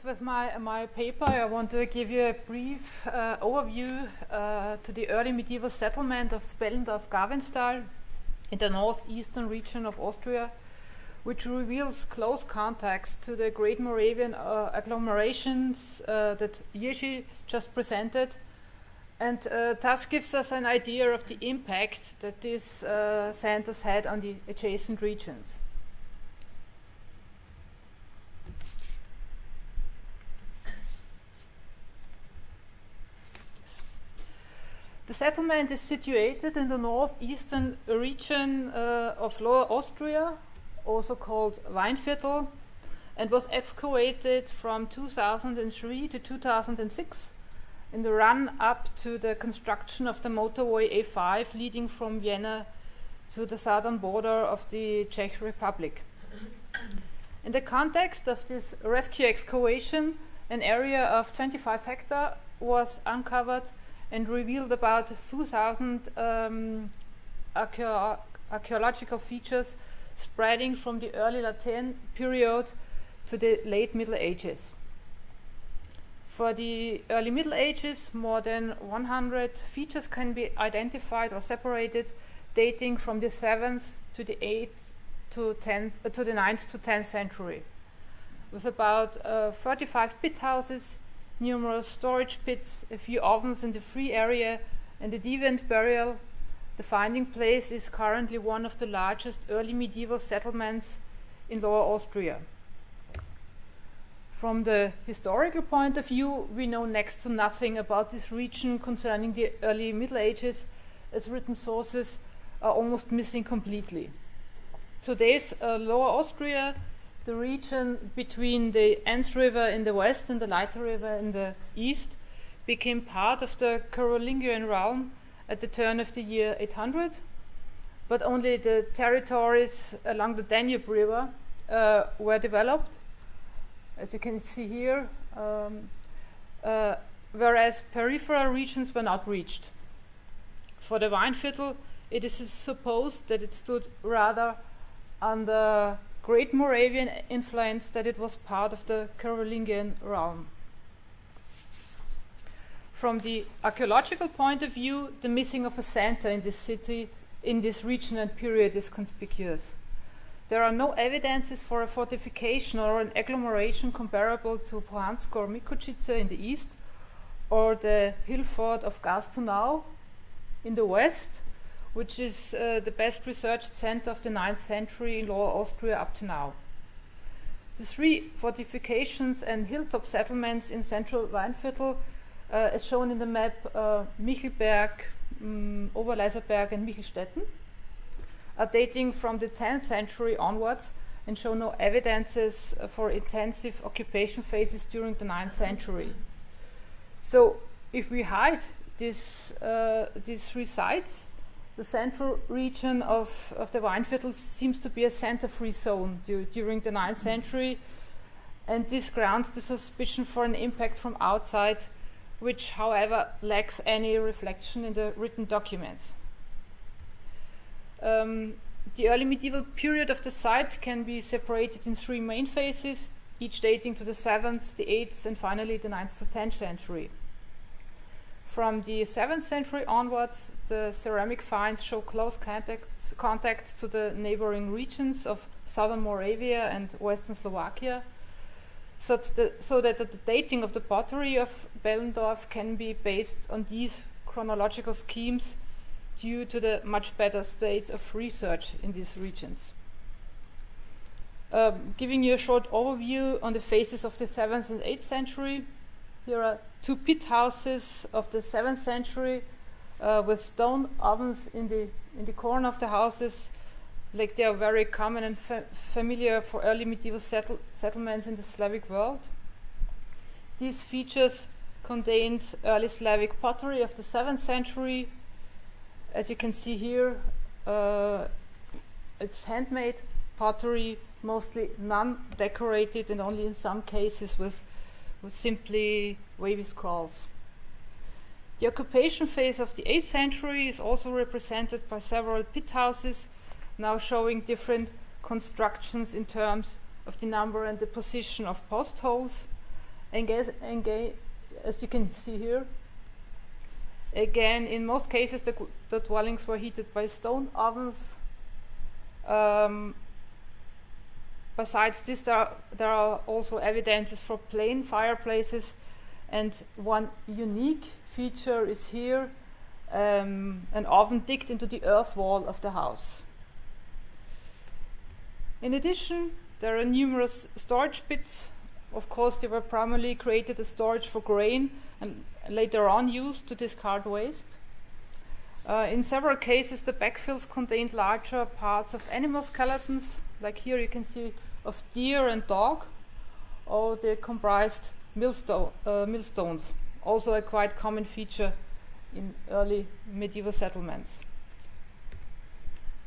As with my, my paper, I want to give you a brief uh, overview uh, to the early medieval settlement of Pellendorf-Gaweinstal in the northeastern region of Austria, which reveals close contacts to the great Moravian uh, agglomerations uh, that Jiří just presented, and uh, thus gives us an idea of the impact that these uh, centers had on the adjacent regions. The settlement is situated in the northeastern region uh, of Lower Austria, also called Weinviertel, and was excavated from 2003 to 2006 in the run up to the construction of the motorway A5 leading from Vienna to the southern border of the Czech Republic. In the context of this rescue excavation, an area of 25 hectares was uncovered and revealed about 2,000 um, archeo archaeological features spreading from the early La Tène period to the late Middle Ages. For the early Middle Ages, more than 100 features can be identified or separated, dating from the 7th to the 8th to 10th uh, to the 9th to 10th century, with about uh, 35 pit houses, numerous storage pits, a few ovens in the free area, and a deviant burial. The finding place is currently one of the largest early medieval settlements in Lower Austria. From the historical point of view, we know next to nothing about this region concerning the early Middle Ages, as written sources are almost missing completely. Today's uh, Lower Austria the region between the Enns River in the west and the Leitha River in the east became part of the Carolingian realm at the turn of the year 800, but only the territories along the Danube River uh, were developed, as you can see here, um, uh, whereas peripheral regions were not reached. For the Weinviertel, it is supposed that it stood rather under great Moravian influence that it was part of the Carolingian realm. From the archaeological point of view, the missing of a center in this city, in this region and period is conspicuous. There are no evidences for a fortification or an agglomeration comparable to Pohansko or Mikulčice in the east, or the hill fort of Gars-Thunau in the west, which is uh, the best researched center of the 9th century in Lower Austria up to now. The three fortifications and hilltop settlements in central Weinviertel, uh, as shown in the map, uh, Michelberg, um, Oberleiserberg, and Michelstetten, are dating from the 10th century onwards and show no evidences for intensive occupation phases during the 9th century. So, if we hide this, uh, these three sites, the central region of, of the Weinviertel seems to be a center-free zone du during the 9th century, and this grounds the suspicion for an impact from outside, which, however, lacks any reflection in the written documents. Um, the early medieval period of the site can be separated in three main phases, each dating to the 7th, the 8th, and finally the 9th to 10th century. From the 7th century onwards, the ceramic finds show close contacts, to the neighboring regions of southern Moravia and western Slovakia, so, that the dating of the pottery of Pellendorf can be based on these chronological schemes due to the much better state of research in these regions. Um, giving you a short overview on the phases of the 7th and 8th century, here are two pit houses of the 7th century uh, with stone ovens in the, in the corner of the houses, like they are very common and fa familiar for early medieval settle settlements in the Slavic world. These features contained early Slavic pottery of the 7th century. As you can see here, uh, it's handmade pottery, mostly non-decorated and only in some cases with with simply wavy scrolls. The occupation phase of the 8th century is also represented by several pit houses, now showing different constructions in terms of the number and the position of post holes. And as you can see here, again, in most cases, the, the dwellings were heated by stone ovens. Um, besides this, there are, there are also evidences for plain fireplaces, and one unique feature is here um, an oven digged into the earth wall of the house. In addition, there are numerous storage pits. Of course, they were primarily created as storage for grain and later on used to discard waste. Uh, in several cases, the backfills contained larger parts of animal skeletons, like here you can see of deer and dog, or they comprised uh, millstones, also a quite common feature in early medieval settlements.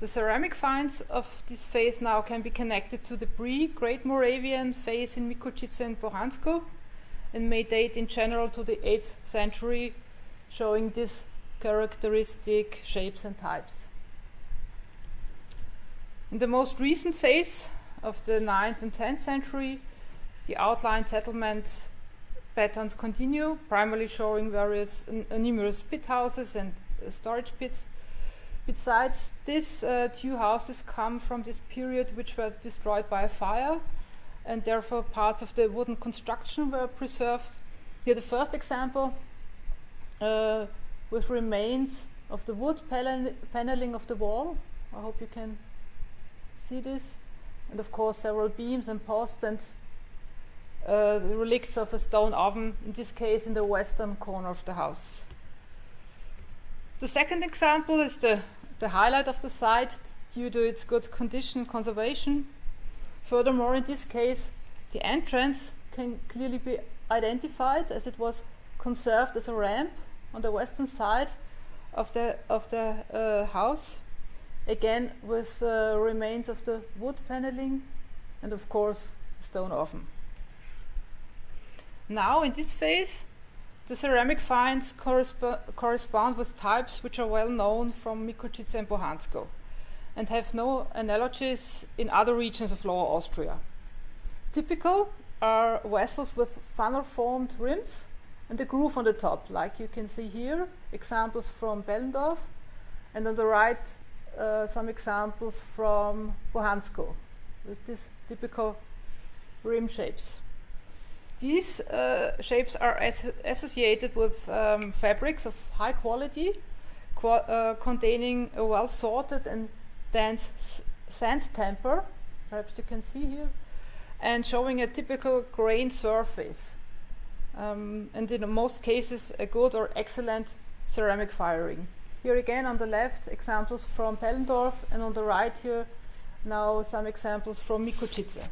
The ceramic finds of this phase now can be connected to the pre-Great Moravian phase in Mikulčice and Pohansko and may date in general to the 8th century, showing these characteristic shapes and types. In the most recent phase of the 9th and 10th century, the outline settlement patterns continue, primarily showing various uh, numerous pit houses and uh, storage pits. Besides this, uh, two houses come from this period which were destroyed by a fire, and therefore parts of the wooden construction were preserved. Here, the first example uh, with remains of the wood paneling of the wall. I hope you can see this. And of course, several beams and posts and uh, relicts of a stone oven, in this case in the western corner of the house. The second example is the, the highlight of the site due to its good condition conservation. Furthermore, in this case, the entrance can clearly be identified as it was conserved as a ramp on the western side of the, of the uh, house, again with uh, remains of the wood paneling and, of course, stone oven. Now, in this phase, the ceramic finds corresp correspond with types which are well known from Mikulčice and Pohansko and have no analogies in other regions of Lower Austria. Typical are vessels with funnel-formed rims and a groove on the top, like you can see here, examples from Pellendorf, and on the right, uh, some examples from Pohansko, with these typical rim shapes. These uh, shapes are as associated with um, fabrics of high quality, qu uh, containing a well sorted and dense sand temper, perhaps you can see here, and showing a typical grain surface. Um, and in most cases, a good or excellent ceramic firing. Here again on the left, examples from Pellendorf, and on the right here, now some examples from Mikulčice.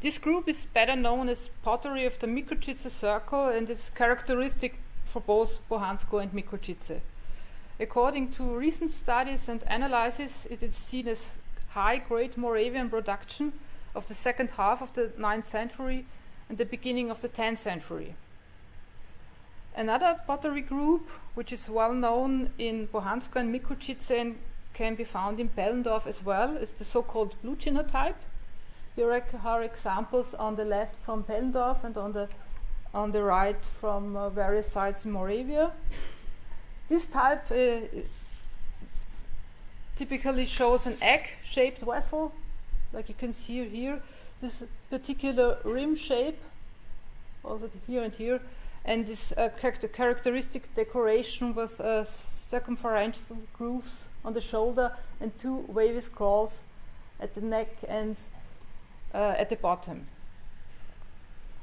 This group is better known as pottery of the Mikulčice circle and is characteristic for both Pohansko and Mikucice. According to recent studies and analyses, it is seen as high-grade Moravian production of the second half of the 9th century and the beginning of the 10th century. Another pottery group, which is well known in Pohansko and Mikulčice and can be found in Pellendorf as well, is the so-called blue type, here are examples on the left from Pellendorf and on the on the right from uh, various sites in Moravia. This type uh, typically shows an egg-shaped vessel, like you can see here. This particular rim shape, also here and here, and this uh, characteristic decoration with uh, circumferential grooves on the shoulder and two wavy scrolls at the neck and uh, at the bottom.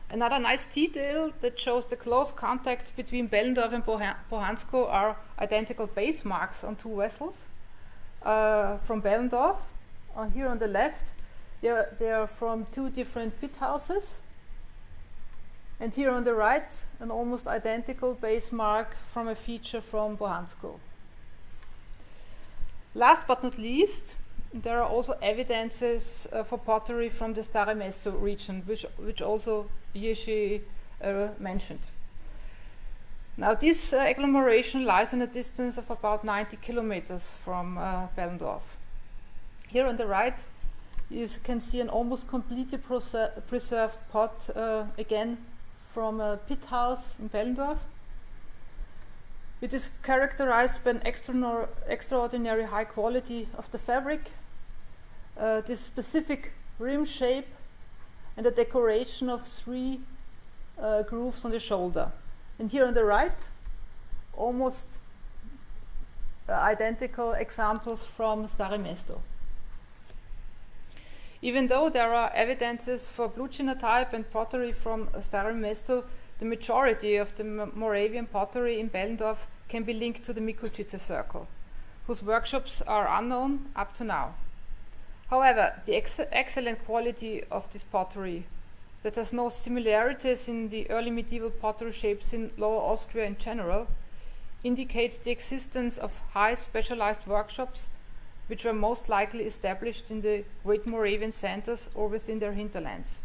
Another nice detail that shows the close contact between Pellendorf and Pohansko are identical base marks on two vessels. Uh, from Pellendorf, here on the left, they are, they are from two different pit houses. And here on the right, an almost identical base mark from a feature from Pohansko. Last but not least, there are also evidences uh, for pottery from the Stare Mesto region, which, which also Jiří uh, mentioned. Now, this uh, agglomeration lies in a distance of about 90 kilometers from uh, Pellendorf. Here on the right, You can see an almost completely preserved pot uh, again from a pit house in Pellendorf. It is characterized by an extra extraordinary high quality of the fabric, uh, this specific rim shape, and a decoration of three uh, grooves on the shoulder. And here on the right, almost uh, identical examples from Stare Mesto. Even though there are evidences for Blučina type and pottery from Stare Mesto, the majority of the Moravian pottery in Pellendorf can be linked to the Mikulčice circle, whose workshops are unknown up to now. However, the ex excellent quality of this pottery that has no similarities in the early medieval pottery shapes in Lower Austria in general indicates the existence of high specialized workshops which were most likely established in the Great Moravian centers or within their hinterlands.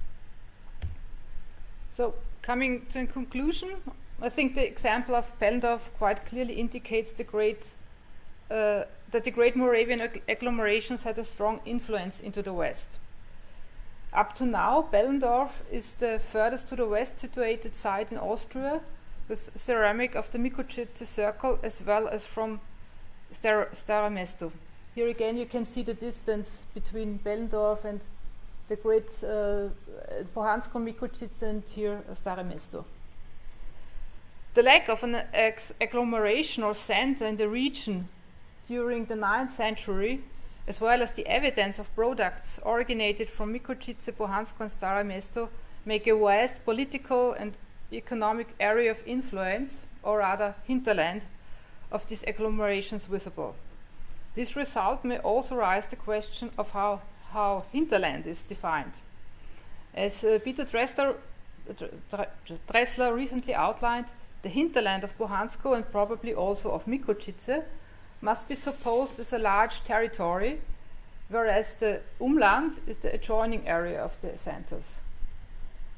So, coming to a conclusion, I think the example of Pellendorf quite clearly indicates the great, uh, that the Great Moravian agglomerations had a strong influence into the West. Up to now, Pellendorf is the furthest to the west situated site in Austria, with ceramic of the Mikulčice circle as well as from Stara Mesto. Here again, you can see the distance between Pellendorf and the great uh, Pohansko Mikulčice and here uh, Stare Mesto. The lack of an agglomeration or center in the region during the 9th century, as well as the evidence of products originated from Mikulčice, Pohansko, and Stare Mesto, make a vast political and economic area of influence, or rather hinterland, of these agglomerations visible. This result may also raise the question of how, how hinterland is defined. As uh, Peter Dresler, Dresler recently outlined, the hinterland of Pohansko and probably also of Mikulčice must be supposed as a large territory, whereas the Umland is the adjoining area of the centers.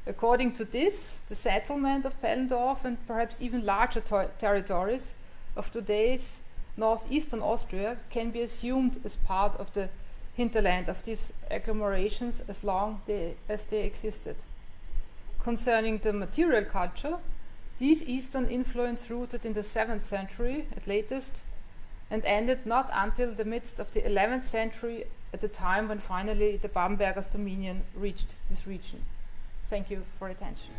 According to this, the settlement of Pellendorf and perhaps even larger territories of today's northeastern Austria can be assumed as part of the hinterland of these agglomerations as long they, as they existed. Concerning the material culture, these eastern influence rooted in the 7th century at latest and ended not until the midst of the 11th century at the time when finally the Babenberger's dominion reached this region. Thank you for attention.